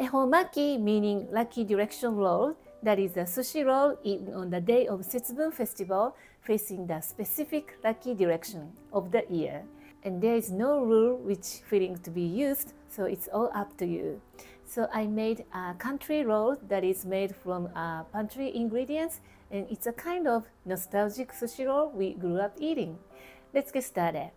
Ehoumaki meaning lucky direction roll, that is a sushi roll eaten on the day of Setsubun festival facing the specific lucky direction of the year. And there is no rule which filling to be used, so it's all up to you. So I made a country roll that is made from uh, pantry ingredients and it's a kind of nostalgic sushi roll we grew up eating. Let's get started.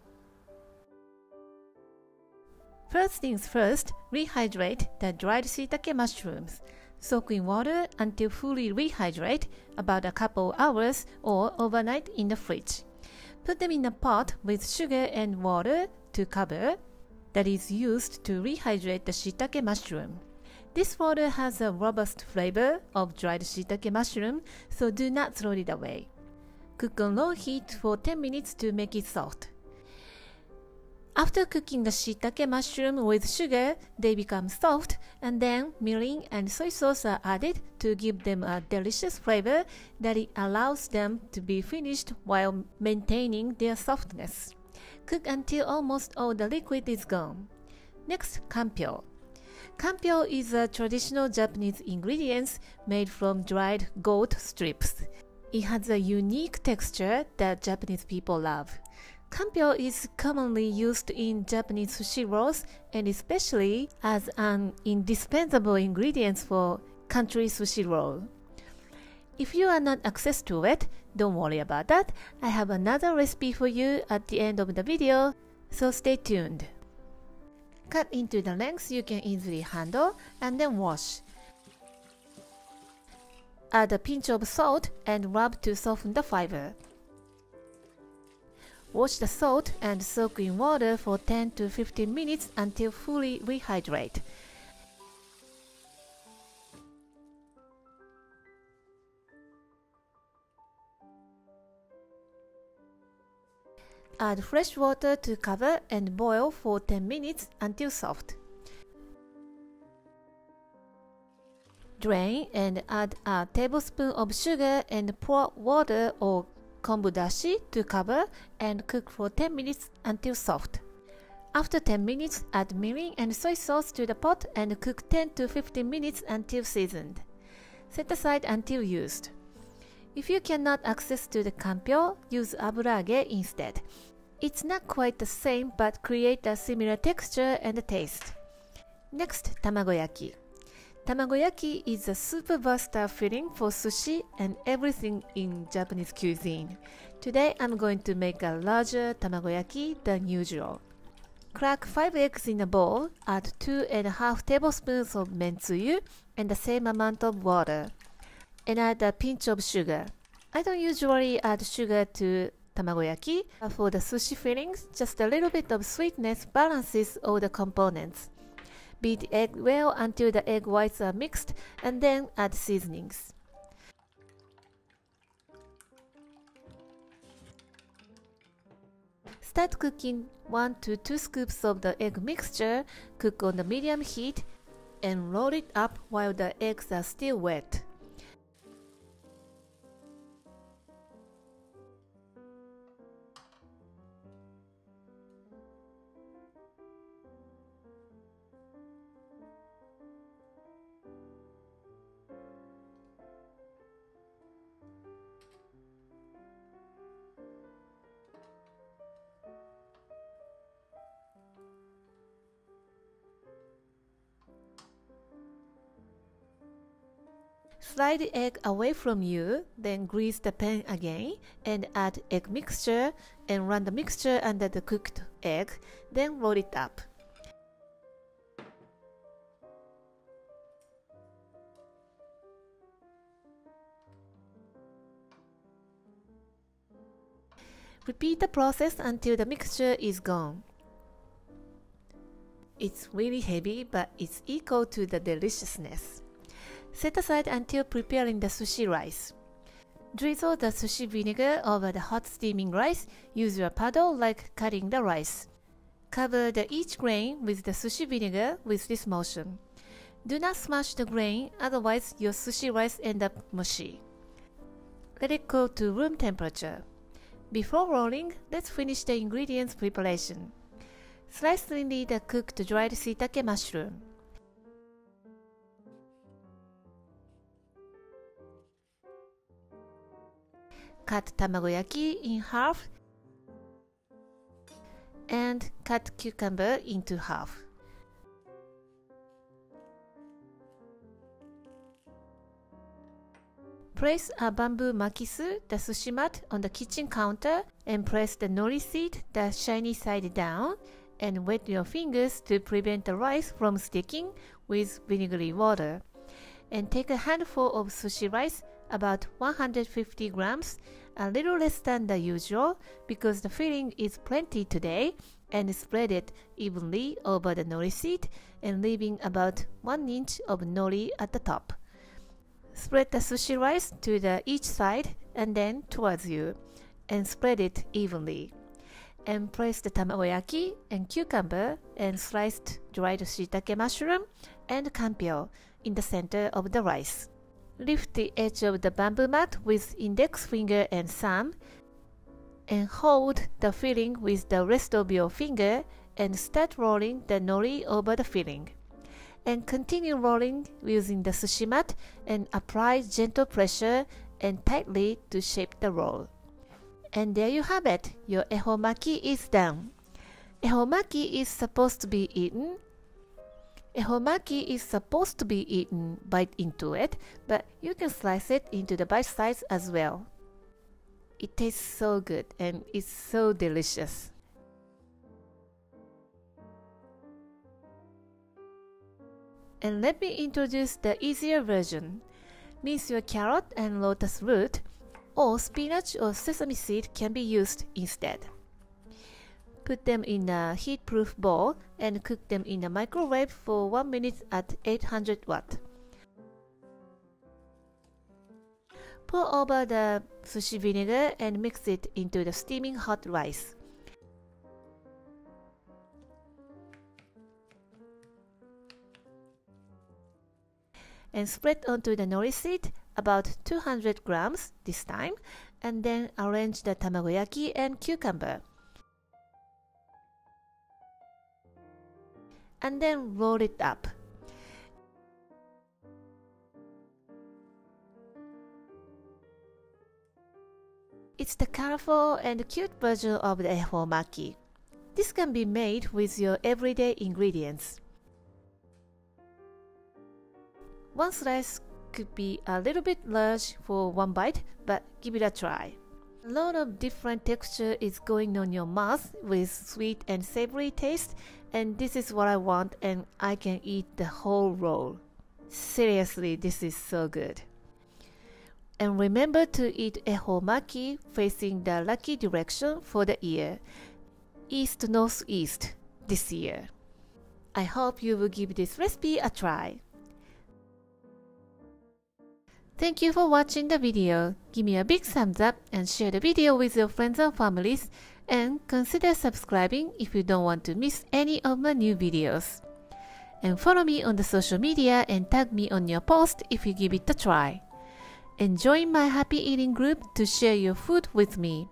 First things first, rehydrate the dried shiitake mushrooms. Soak in water until fully rehydrate, about a couple hours or overnight in the fridge. Put them in a pot with sugar and water to cover that is used to rehydrate the shiitake mushroom. This water has a robust flavor of dried shiitake mushroom, so do not throw it away. Cook on low heat for 10 minutes to make it soft. After cooking the shiitake mushroom with sugar, they become soft, and then mirin and soy sauce are added to give them a delicious flavor that allows them to be finished while maintaining their softness. Cook until almost all the liquid is gone. Next, kampyo. Kampyo is a traditional Japanese ingredient made from dried gourd strips. It has a unique texture that Japanese people love. Kampyo is commonly used in Japanese sushi rolls and especially as an indispensable ingredient for country sushi roll. If you are not access to it, don't worry about that. I have another recipe for you at the end of the video, so stay tuned. Cut into the lengths you can easily handle and then wash. Add a pinch of salt and rub to soften the fiber. Wash the salt and soak in water for 10 to 15 minutes until fully rehydrate. Add fresh water to cover and boil for 10 minutes until soft. Drain and add a tablespoon of sugar and pour water or kombu dashi to cover and cook for 10 minutes until soft. After 10 minutes, add mirin and soy sauce to the pot and cook 10 to 15 minutes until seasoned. Set aside until used. If you cannot access to the kampyo, use aburage instead. It's not quite the same but create a similar texture and taste. Next, tamagoyaki. Tamagoyaki is a super versatile filling for sushi and everything in Japanese cuisine. Today I'm going to make a larger tamagoyaki than usual. Crack 5 eggs in a bowl, add 2.5 tablespoons of mentsuyu and the same amount of water, and add a pinch of sugar. I don't usually add sugar to tamagoyaki. For the sushi fillings, just a little bit of sweetness balances all the components. Beat the egg well until the egg whites are mixed and then add seasonings. Start cooking 1 to 2 scoops of the egg mixture, cook on the medium heat, and roll it up while the eggs are still wet. Slide the egg away from you, then grease the pan again and add egg mixture and run the mixture under the cooked egg, then roll it up. Repeat the process until the mixture is gone. It's really heavy, but it's equal to the deliciousness. Set aside until preparing the sushi rice. Drizzle the sushi vinegar over the hot steaming rice. Use your paddle like cutting the rice. Cover the each grain with the sushi vinegar with this motion. Do not smash the grain, otherwise your sushi rice end up mushy. Let it cool to room temperature. Before rolling, let's finish the ingredients preparation. Slice thinly the cooked dried shiitake mushroom. Cut tamagoyaki in half and cut cucumber into half. Place a bamboo makisu, the sushi mat, on the kitchen counter and press the nori sheet, the shiny side down, and wet your fingers to prevent the rice from sticking with vinegary water. And take a handful of sushi rice, about 150 grams, a little less than the usual because the filling is plenty today, and spread it evenly over the nori sheet and leaving about 1 inch of nori at the top. Spread the sushi rice to the each side and then towards you, and spread it evenly. And place the tamagoyaki and cucumber and sliced dried shiitake mushroom and kampyo in the center of the rice. Lift the edge of the bamboo mat with index finger and thumb, and hold the filling with the rest of your finger and start rolling the nori over the filling and continue rolling using the sushi mat and apply gentle pressure and tightly to shape the roll. And there you have it, your ehoumaki is done. Ehoumaki is supposed to be eaten. Ehoumaki is supposed to be eaten bite into it, but you can slice it into the bite size as well. It tastes so good and it's so delicious. And let me introduce the easier version. Mince your carrot and lotus root, or spinach or sesame seed can be used instead. Put them in a heat-proof bowl and cook them in a microwave for 1 minute at 800 watt. Pour over the sushi vinegar and mix it into the steaming hot rice. and spread onto the nori sheet about 200 grams this time and then arrange the tamagoyaki and cucumber. And then roll it up. It's the colorful and cute version of the ehoumaki. This can be made with your everyday ingredients. One slice could be a little bit large for one bite, but give it a try. A lot of different texture is going on your mouth with sweet and savory taste, and this is what I want, and I can eat the whole roll. Seriously, this is so good. And remember to eat ehoumaki facing the lucky direction for the year, east northeast this year. I hope you will give this recipe a try. Thank you for watching the video. Give me a big thumbs up and share the video with your friends and families and consider subscribing if you don't want to miss any of my new videos. And follow me on the social media and tag me on your post if you give it a try. And join my happy eating group to share your food with me.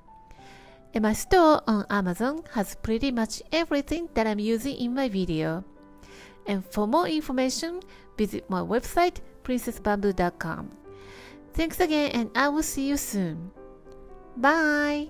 And my store on Amazon has pretty much everything that I'm using in my video. And for more information, visit my website princessbamboo.com. Thanks again, and I will see you soon. Bye!